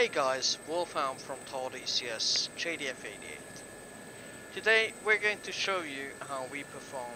Hey guys, Wolfhound from TAW DCS JTF88. Today we're going to show you how we perform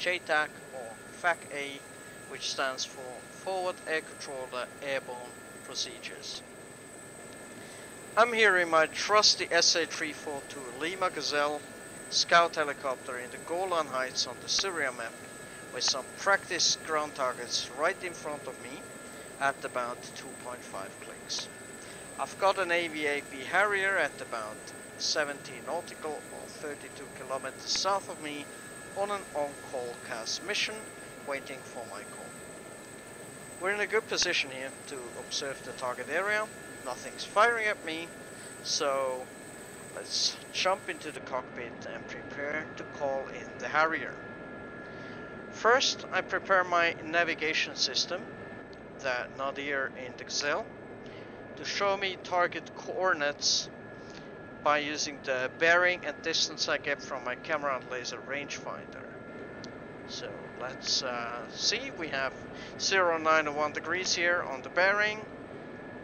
JTAC or FAC-A which stands for Forward Air Controller Airborne Procedures. I'm here in my trusty SA-342 Lima Gazelle scout helicopter in the Golan Heights on the Syria map with some practice ground targets right in front of me at about 2.5 clicks. I've got an AV8B Harrier at about 70 nautical or 32 kilometers south of me on an on-call CAS mission waiting for my call. We're in a good position here to observe the target area, nothing's firing at me, so let's jump into the cockpit and prepare to call in the Harrier. First I prepare my navigation system, the Nadir in to show me target coordinates by using the bearing and distance I get from my camera and laser rangefinder. So let's uh, see, we have 091 degrees here on the bearing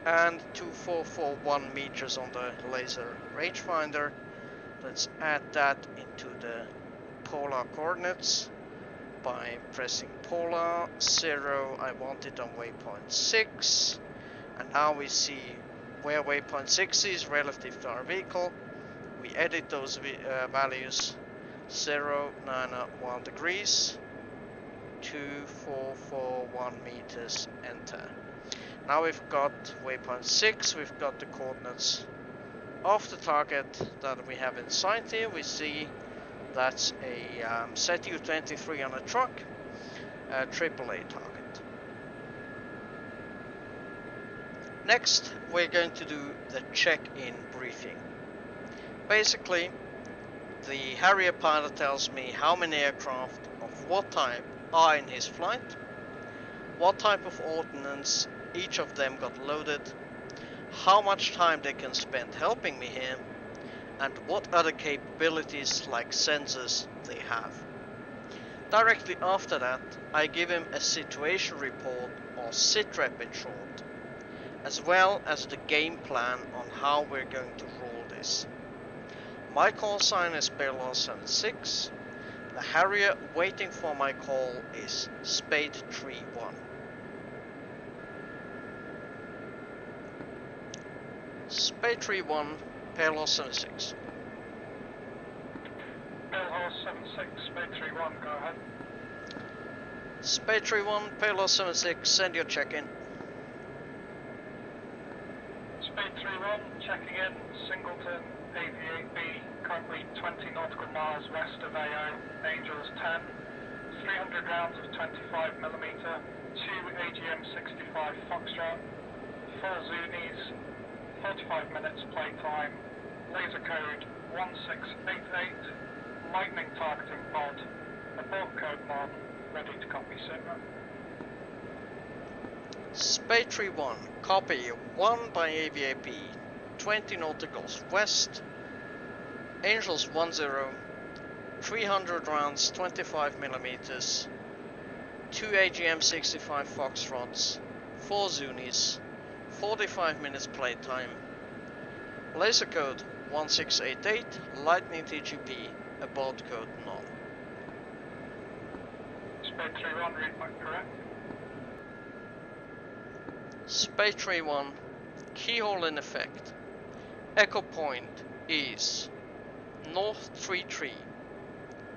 and 2441 meters on the laser rangefinder. Let's add that into the polar coordinates by pressing polar 0, I want it on waypoint 6 and now we see where waypoint 6 is relative to our vehicle. We edit those uh, values 0, 9, 1 degrees, 2, 4, 4, 1 meters, enter. Now we've got waypoint 6, we've got the coordinates of the target that we have in sight here. We see that's a um, ZU-23 on a truck, a AAA target. Next, we're going to do the check-in briefing. Basically, the Harrier pilot tells me how many aircraft of what type are in his flight, what type of ordnance each of them got loaded, how much time they can spend helping me here, and what other capabilities like sensors they have. Directly after that, I give him a situation report or SITREP in short as well as the game plan on how we're going to rule this. My call sign is Belaw 76. The Harrier waiting for my call is Spade 31. Spade 31, Payloss 76. Payloss 76, Spade 31, go ahead. Spade 31, Payloss 76, send your check-in. Spade 31, checking in, Singleton, AV8B, currently 20 nautical miles west of AO, Angels 10, 300 rounds of 25mm, 2 AGM-65 Foxtrot, 4 Zunis, 45 minutes playtime, laser code 1688, Litening targeting mod, abort code mod, ready to copy SITREP. Spade 31, copy 1 by AV8B, 20 nauticals west, Angels 10, 300 rounds, 25 millimeters, 2 AGM 65 Foxtrots, 4 Zunis, 45 minutes playtime, laser code 1688, Litening TGP, abort code none. Spade 31, read correct. Spade 31, keyhole in effect. Echo point is North 33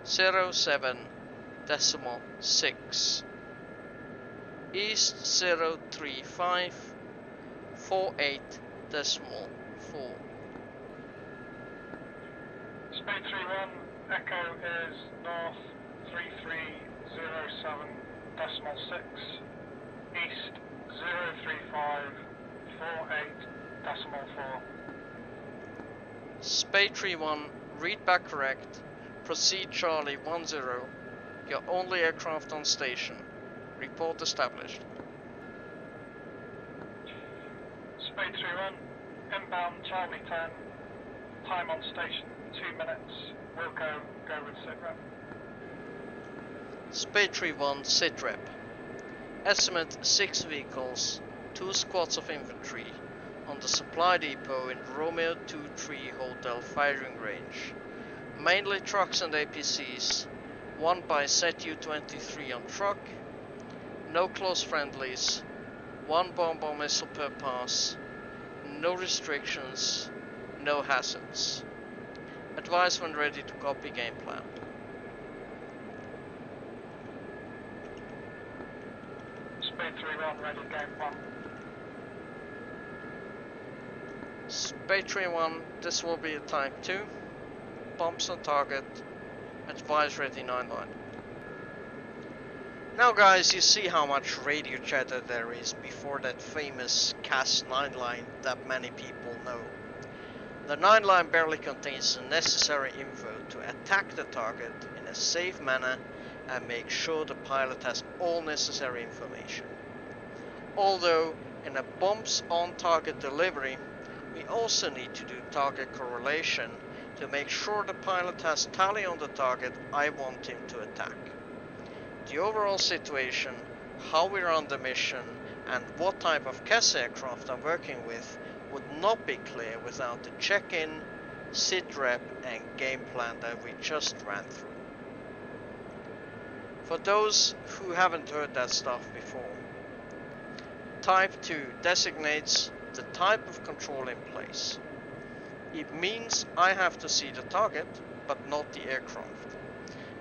07 decimal 6 East 035 48 decimal 4 Spade 31, Echo is North 3307 decimal 6 East 03548 decimal 4. Spade 31, read back correct. Proceed Charlie 10, your only aircraft on station. Report established. Spade 31, inbound Charlie 10, time on station 2 minutes, Wilco, go with SITREP. Spade 31, SITREP. Estimate 6 vehicles, 2 squads of infantry on the supply depot in Romeo 23 Hotel firing range. Mainly trucks and APCs, one by ZU-23 on truck, no close friendlies, one bomb bomb missile per pass, no restrictions, no hazards. Advise when ready to copy game plan. Spade 31, ready, game 1. Spade 3-1, this will be a type 2. Bombs on target. Advise ready 9 line. Now guys, you see how much radio chatter there is before that famous CAS 9 line that many people know. The 9 line barely contains the necessary info to attack the target in a safe manner and make sure the pilot has all necessary information. Although in a bombs on target delivery, we also need to do target correlation to make sure the pilot has tally on the target I want him to attack. The overall situation, how we run the mission and what type of CAS aircraft I'm working with would not be clear without the check-in, sit rep and game plan that we just ran through. For those who haven't heard that stuff before, Type 2 designates the type of control in place. It means I have to see the target, but not the aircraft.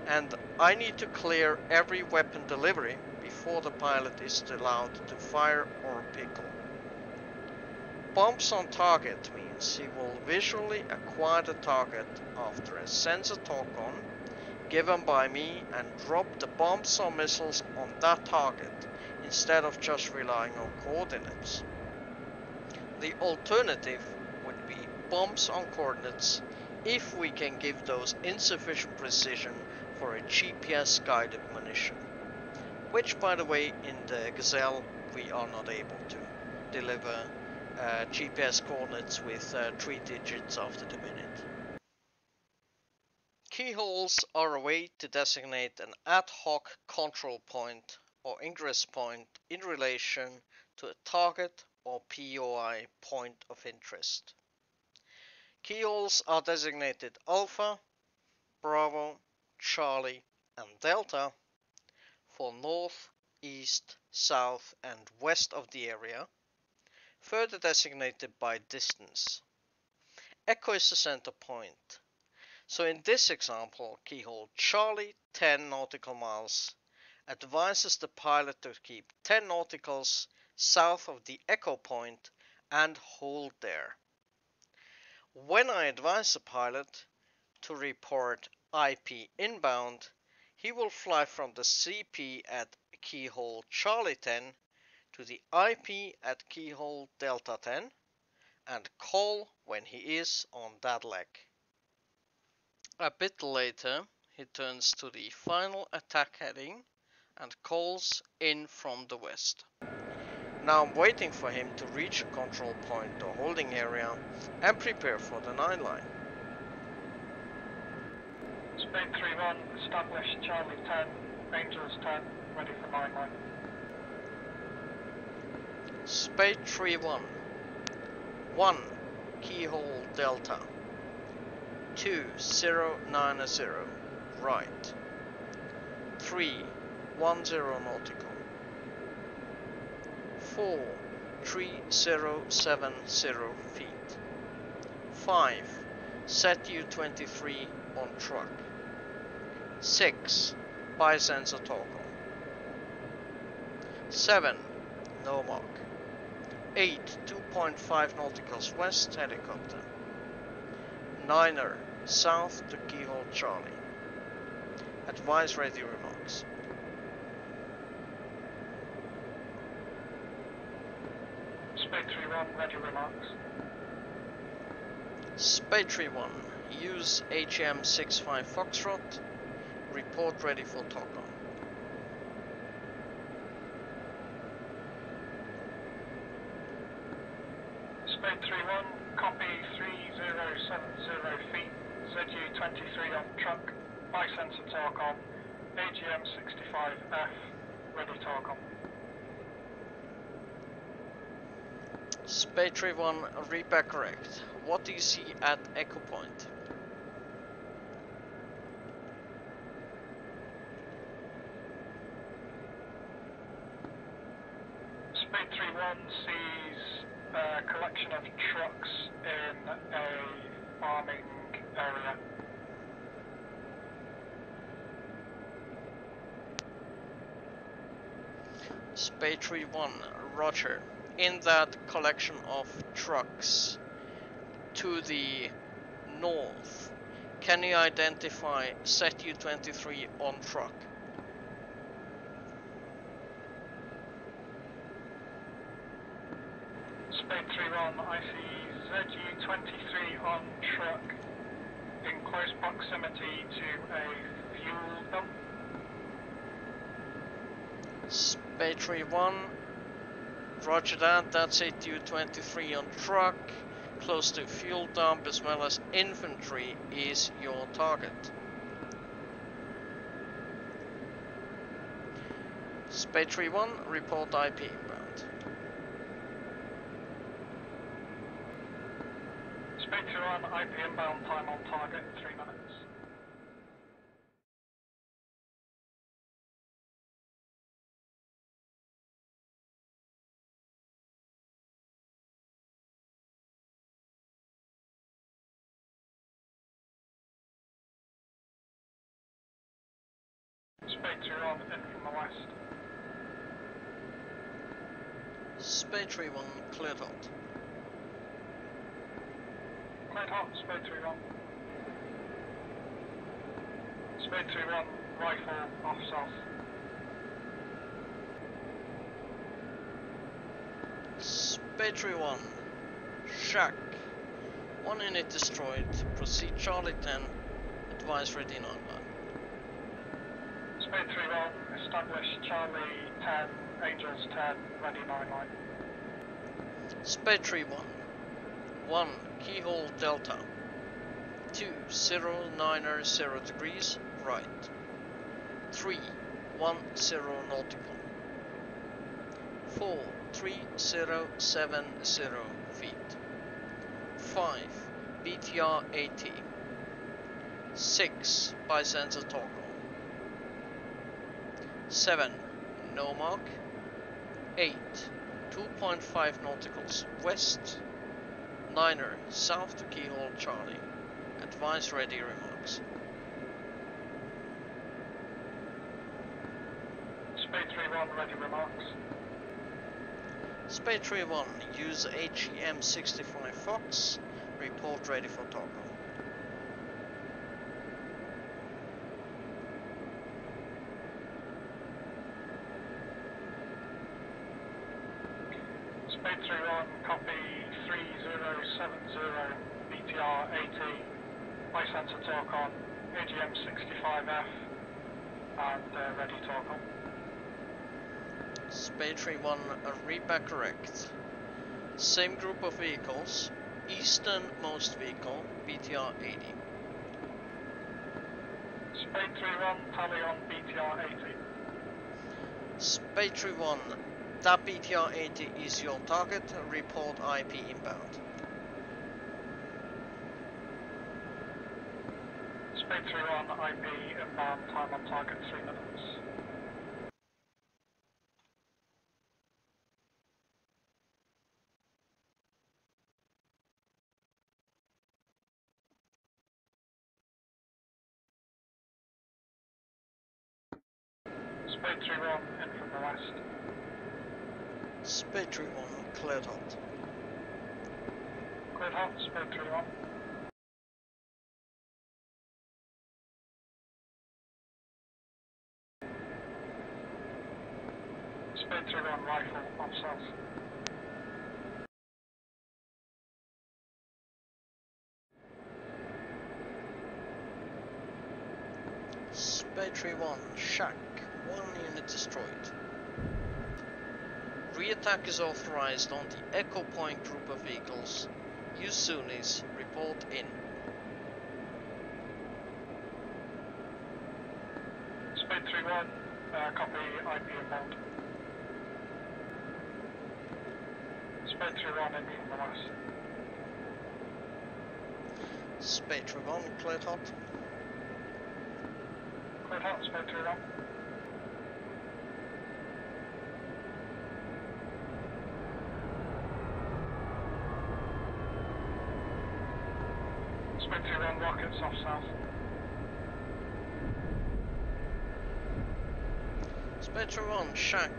And I need to clear every weapon delivery before the pilot is allowed to fire or pickle. Bombs on target means he will visually acquire the target after a sensor talk on given by me and drop the bombs or missiles on that target instead of just relying on coordinates. The alternative would be bombs on coordinates if we can give those insufficient precision for a GPS guided munition. Which by the way in the Gazelle we are not able to deliver uh, GPS coordinates with uh, 3 digits after the minute. Keyholes are a way to designate an ad hoc control point or ingress point in relation to a target or POI point of interest. Keyholes are designated Alpha, Bravo, Charlie and Delta for north, east, south and west of the area, further designated by distance. Echo is the center point. So in this example, keyhole Charlie 10 nautical miles advises the pilot to keep 10 nauticals south of the echo point and hold there. When I advise the pilot to report IP inbound, he will fly from the CP at keyhole Charlie 10 to the IP at keyhole Delta 10 and call when he is on that leg. A bit later, he turns to the final attack heading and calls in from the west. Now I'm waiting for him to reach a control point or holding area and prepare for the 9 line. Spade 31, establish Charlie 10, Angels 10, ready for 9 line. Spade 3-1 1 Keyhole Delta 2 0 9 0 right 3 1 0 nautical 4 3070 feet. 5 ZU-23 on truck. 6 by sensor toggle 7 no mark 8 2.5 nauticals west helicopter. 9er south to keyhole Charlie. Advise ready remarks 31, ready remarks. Spade 3-1, use HM65 Foxtrot, report ready for talk on. Spade 31, copy 3070 feet, ZU-23 on truck, by sensor talk on, AGM 65F, ready talk on. 31, read back correct. What do you see at Echo Point? Spade 31 sees a collection of trucks in a farming area. Spade 31, Roger. In that collection of trucks to the north, can you identify ZU-23 on truck? Spade 31, I see ZU-23 on truck in close proximity to a fuel dump. Spade 31, Roger that, that's ZU-23 on truck, close to fuel dump as well as infantry is your target. Spade 31, report IP inbound. Spade 31, IP inbound time on target, 3 31, in from the west. Spade 31, cleared hot. Cleared hot, Spade 31. Spade 31, rifle, off south. Spade 31, Shack. One unit destroyed, proceed Charlie 10, advise ready in Spade 31, establish Charlie 10, Angels 10, ready 99. Spade 31, 1, 1. keyhole delta. 2, 0, 9er, 0 degrees, right. 3, 1, 0 nautical. 4, 3, 0, 7, 0 feet. 5, BTR 80. 6, by sensor toggle. 7, no mark. 8, 2.5 nauticals west. 9er, south to keyhole Charlie. Advise ready remarks. Spade 31, ready remarks. Spade 31, use HEM 65 Fox. Report ready for toggle. Spade 31, copy 3070, BTR 80, high sensor talk on, AGM 65F, and uh, ready talk on. Spade 31, uh, read correct. Same group of vehicles. Easternmost vehicle, BTR 80. Spade 31, tally on BTR 80. Spade 31, that BTR 80 is your target. Report IP inbound. Spade 31, IP inbound, time on target 3 minutes. Spade 31, in from the west. Spade 31, cleared hot. Cleared hot, Spade 31. Spade 31, rifle, off south. Spade 31, Shack. One unit destroyed. Re-attack is authorized on the Echo Point group of vehicles. Use Zunis. Report in. Spade 31, uh, copy IP inbound. Spade 3-1 Indian West. Spectre 1, cleared hot. Cleared hot, Spade 3-1. Spade 3-1, rockets off south. Spectre 1, Shack.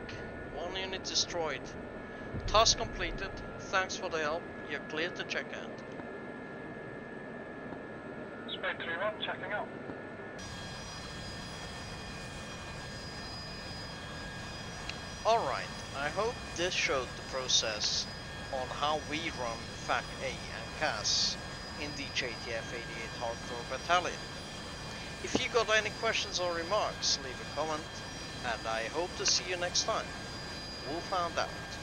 One unit destroyed. Task completed. Thanks for the help. You're clear to check out. Spade 3-1, checking out. Alright, I hope this showed the process on how we run FAC A and CAS in the JTF 88 Hardcore Battalion. If you got any questions or remarks, leave a comment, and I hope to see you next time. Wolfhound out.